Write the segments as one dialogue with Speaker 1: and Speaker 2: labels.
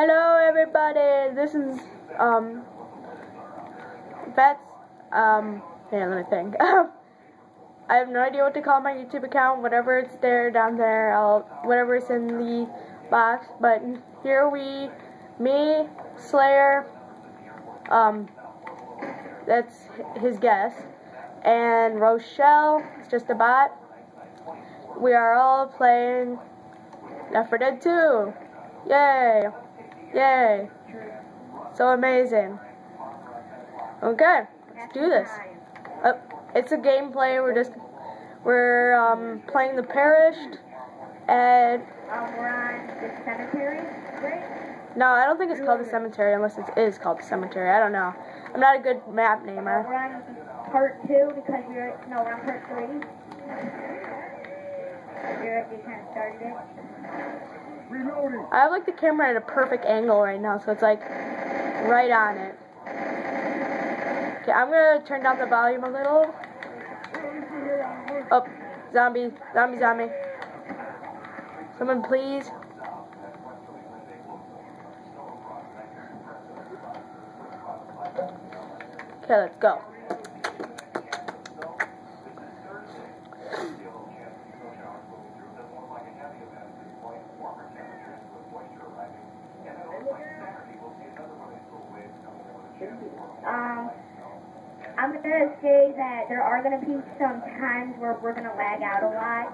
Speaker 1: Hello everybody, this is, um, Vets, um, yeah, let me think. I have no idea what to call my YouTube account, whatever it's there, down there, I'll, whatever's in the box, but here we, me, Slayer, um, that's his guess, and Rochelle, it's just a bot, we are all playing Left 4 Dead 2, yay! Yay. So amazing. Okay, let's do this. Uh, it's a gameplay. We're just we're um, playing the Parish, and
Speaker 2: we're on the cemetery, right?
Speaker 1: no, I don't think it's called the cemetery unless it is called the cemetery. I don't know. I'm not a good map namer.
Speaker 2: We're on part two because we were, no, we're on part three. We already kind of started it.
Speaker 1: I have like the camera at a perfect angle right now, so it's like right on it. Okay, I'm gonna turn down the volume a little. Oh, zombie, zombie, zombie. Someone please. Okay, let's go.
Speaker 2: Um, I'm gonna there are gonna be some times where we're gonna lag out a lot.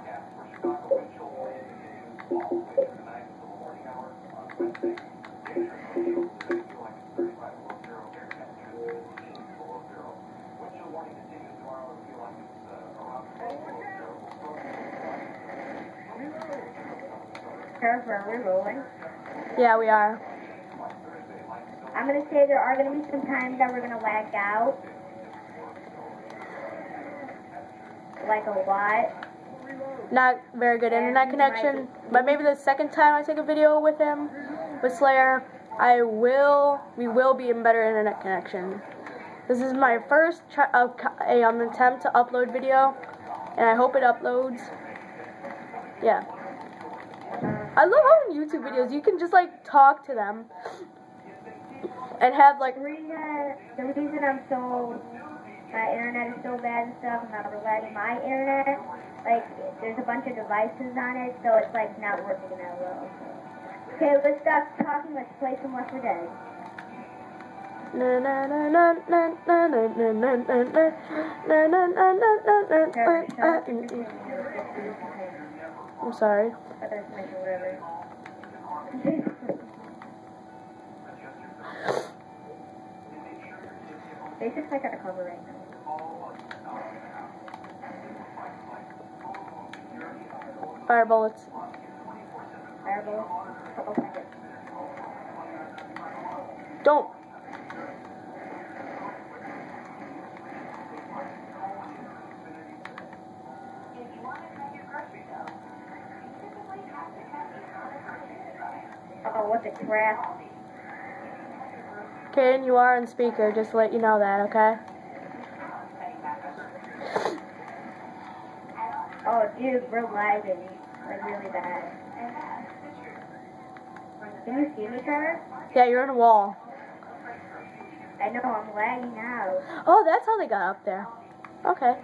Speaker 2: Careful, are we rolling?
Speaker 1: Yeah, we are.
Speaker 2: I'm gonna say there are gonna be some times that we're gonna lag out. Like a lot.
Speaker 1: Not very good internet connection, but maybe the second time I take a video with him, with Slayer, I will, we will be in better internet connection. This is my first try, uh, a, um, attempt to upload video, and I hope it uploads. Yeah. I love how in YouTube videos you can just like talk to them and have like
Speaker 2: the reason I'm so, my internet is so bad and stuff. I'm not providing my internet. Like, there's a bunch of devices on it, so it's like not working that well. Okay, let's stop talking. Let's play some Left 4 Dead.
Speaker 1: I'm sorry.
Speaker 2: they just like our cover right now.
Speaker 1: Fire bullets.
Speaker 2: Couple seconds.
Speaker 1: Don't.
Speaker 2: Oh, what the crap.
Speaker 1: Kaden, you are on speaker, just let you know that, okay?
Speaker 2: Oh, dude, we're lagging. Like, really bad. Can you see me, Trevor?
Speaker 1: Yeah, you're on a wall.
Speaker 2: I know, I'm lagging out.
Speaker 1: Oh, that's how they got up there. Okay.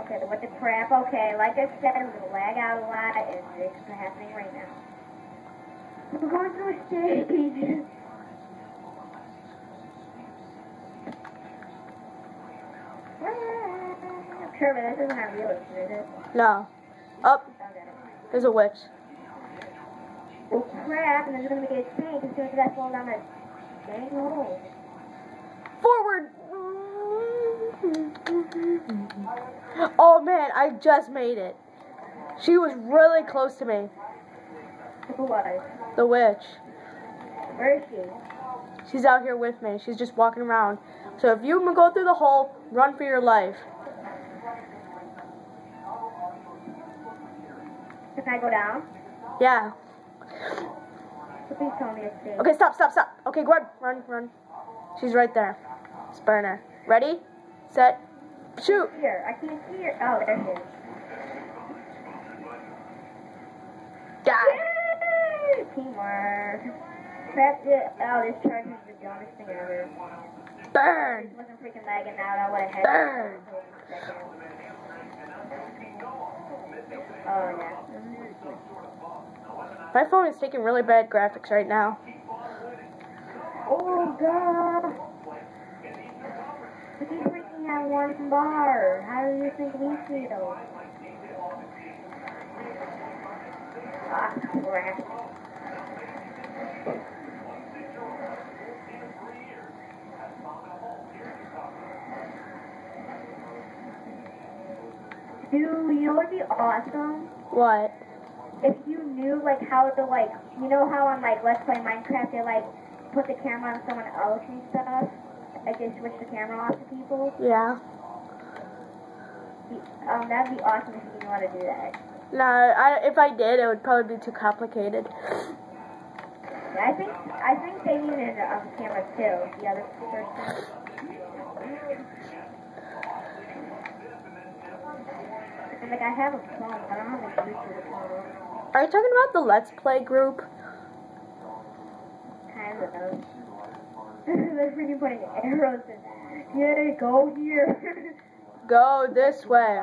Speaker 2: Okay, what the crap? Okay, like I said, we're gonna lag out a lot, and is happening right now. We're going through a stage. That doesn't have it?
Speaker 1: No. Up.
Speaker 2: Okay.
Speaker 1: There's a witch.
Speaker 2: Oh crap, and there's gonna be a tank as soon as I fall down that dang hole.
Speaker 1: Forward. Oh man, I just made it. She was really close to me.
Speaker 2: Who?
Speaker 1: The witch.
Speaker 2: Where is she?
Speaker 1: She's out here with me. She's just walking around. So if you go through the hole, run for your life.
Speaker 2: Can I go down?
Speaker 1: Yeah.
Speaker 2: Please tell me it's safe.
Speaker 1: Okay, stop, stop, stop. Okay, go ahead. Run, run. She's right there. Just burn her. Ready? Set. Shoot.
Speaker 2: Here, I can't see her. Oh, there she is.
Speaker 1: Die.
Speaker 2: Yay! teamwork. Crap, it, oh, this charge is the dumbest thing ever.
Speaker 1: Burn!
Speaker 2: Wasn't freaking lagging out, I would have
Speaker 1: Burn.
Speaker 2: Oh, yeah.
Speaker 1: My phone is taking really bad graphics right now.
Speaker 2: Oh, God. But you freaking have one bar. How do you think we feel? Ah, crap. Dude, you what'd be awesome?
Speaker 1: What?
Speaker 2: If you knew, like, how to, like, you know how on, like, Let's Play Minecraft, they, like, put the camera on someone else and stuff? Like, they switch the camera off to people?
Speaker 1: Yeah.
Speaker 2: Um, that'd be awesome if you knew how to do that.
Speaker 1: No, I, if I did, it would probably be too complicated.
Speaker 2: I think I think they needed um, camera too. The other person. And like I have a phone, but I don't have a YouTube phone.
Speaker 1: Are you talking about the Let's Play group?
Speaker 2: Kind of. They're freaking putting arrows in. Yeah, go here.
Speaker 1: Go this way.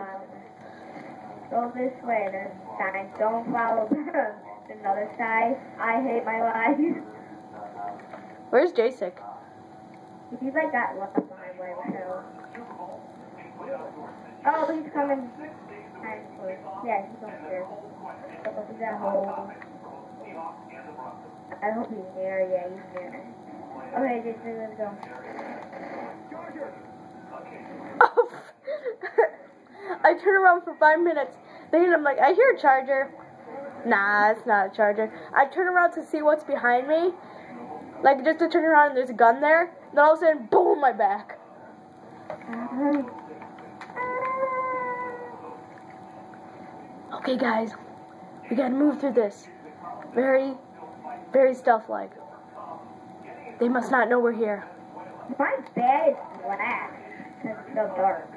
Speaker 2: Go this way. There's signs. Don't follow them. Another side. I hate my life.
Speaker 1: Where's Jasek?
Speaker 2: He's like got left behind himself. Oh, he's coming. Kind of close. Yeah, he's upstairs. Oh, he's at home. I hope he's there. Yeah, he's there. Okay, Jason, let's go.
Speaker 1: I turn around for five minutes. Then I'm like, I hear a charger. Nah, it's not a charger. I turn around to see what's behind me. Like, just to turn around and there's a gun there. Then all of a sudden, boom, my back. Mm-hmm. Okay, guys. We gotta move through this. Very, very stealth-like. They must not know we're here.
Speaker 2: My bed is black because it's so dark.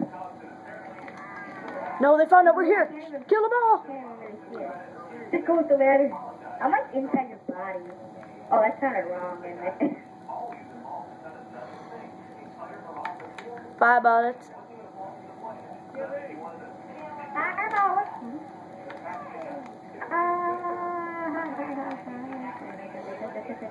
Speaker 1: No, they found out we're here. Kill them all.
Speaker 2: Can't even really see it. Just go with the ladder. I'm like inside your body. Oh, that sounded wrong, didn't it?
Speaker 1: Five bullets.
Speaker 2: Crap.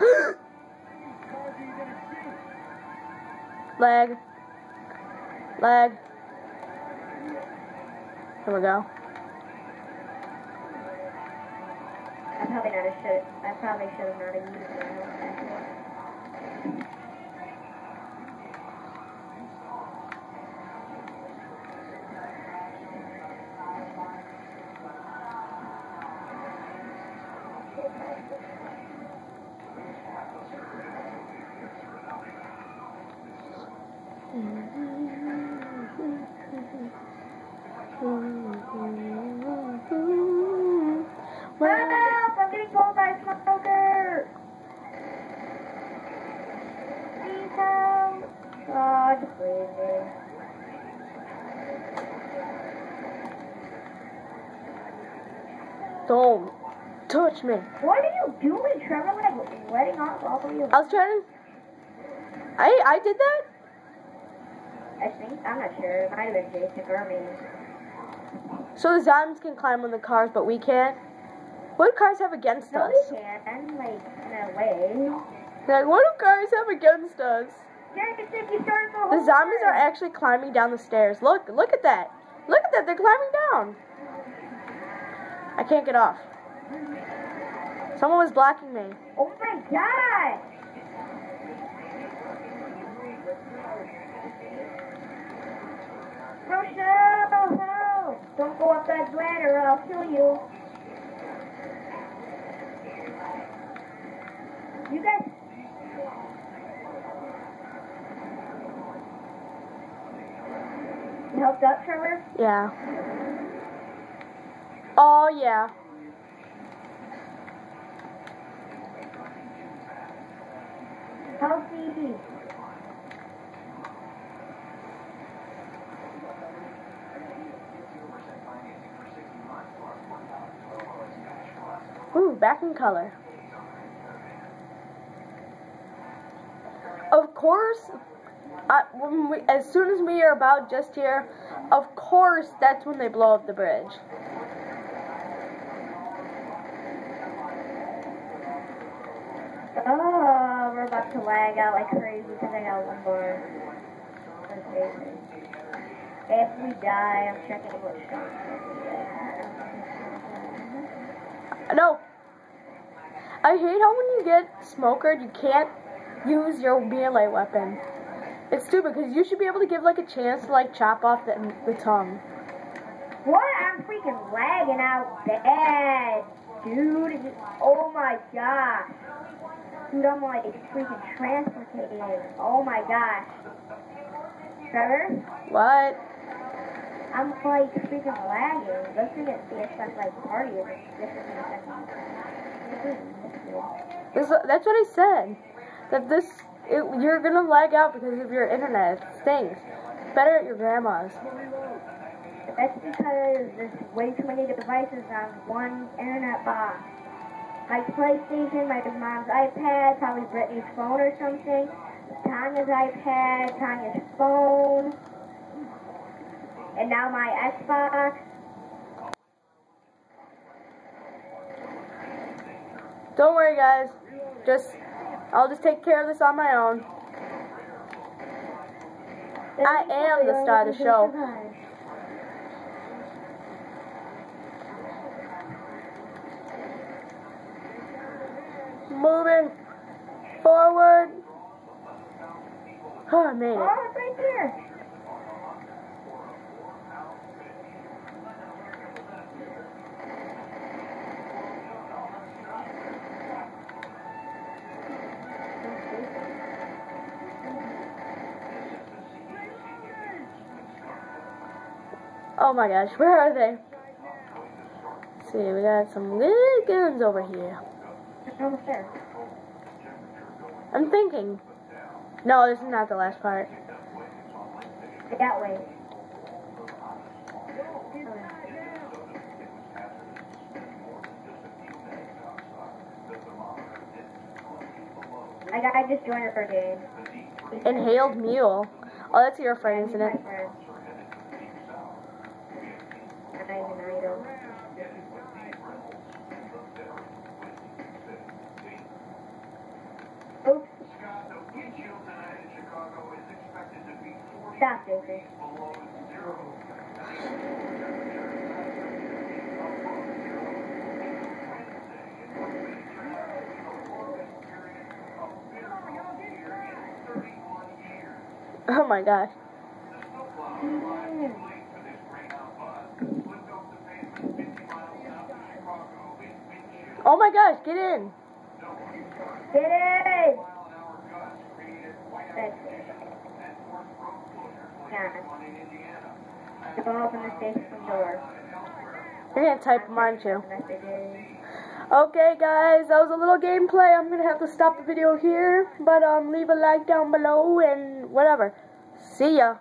Speaker 1: Leg. Leg. Here we go.
Speaker 2: I probably not have should. I probably should have not used it.
Speaker 1: Well,
Speaker 2: God, please.
Speaker 1: don't touch me.
Speaker 2: What are you doing, Trevor? Like, letting off all of you?
Speaker 1: I was trying to. I I did that.
Speaker 2: I think, I'm not sure. It might have been Jason or me.
Speaker 1: So the zombies can climb on the cars, but we can't. What do cars have against
Speaker 2: No,
Speaker 1: us?
Speaker 2: we can, like, in a way.
Speaker 1: Like, what do cars have against us?
Speaker 2: The
Speaker 1: zombies are actually climbing down the stairs. Look, look at that. Look at that. They're climbing down. I can't get off. Someone was blocking me.
Speaker 2: Oh my god! Rochelle! Don't go up that ladder or I'll kill you. You guys. Out, Trevor?
Speaker 1: Yeah. Oh yeah.
Speaker 2: Jeez.
Speaker 1: Ooh, back in color. Of course, I, when we, as soon as we are about just here, course, that's when they blow up the bridge.
Speaker 2: Oh, we're about to lag out like crazy because I got one more. If we die, I'm checking what shot.
Speaker 1: No. I hate how when you get smokered, you can't use your melee weapon. It's stupid because you should be able to give like a chance to like chop off the, the tongue.
Speaker 2: What? I'm freaking lagging out bad, dude. Oh my gosh. Dude, I'm like freaking transportated. Oh my gosh. Trevor?
Speaker 1: What?
Speaker 2: I'm like freaking lagging. This isn't the effect like party. This is effect.
Speaker 1: This, that's what I said. That this, it, you're gonna lag out because of your internet. It stinks. It's better at your grandma's.
Speaker 2: That's because there's way too many devices on one internet box. My PlayStation, my mom's iPad, probably Brittany's phone or something. Tanya's iPad, Tanya's phone. And now my Xbox.
Speaker 1: Don't worry, guys. Just, I'll just take care of this on my own. I am the star of the show. Moving forward. Oh, I made it.
Speaker 2: Oh
Speaker 1: my gosh, where are they? Let's see, we got some good guns over here.
Speaker 2: It's almost there.
Speaker 1: I'm thinking. No, this is not the last part.
Speaker 2: That way. I got. I just joined a brigade.
Speaker 1: Inhaled mule. Oh, that's your friend, isn't it?
Speaker 2: My friend. I'm an idol. Stop, Jason.
Speaker 1: Oh my gosh. Oh my gosh, get in.
Speaker 2: That's Yeah.
Speaker 1: You're gonna type them, aren't. Okay, guys, that was a little gameplay. I'm gonna have to stop the video here, but um, leave a like down below and whatever. See ya.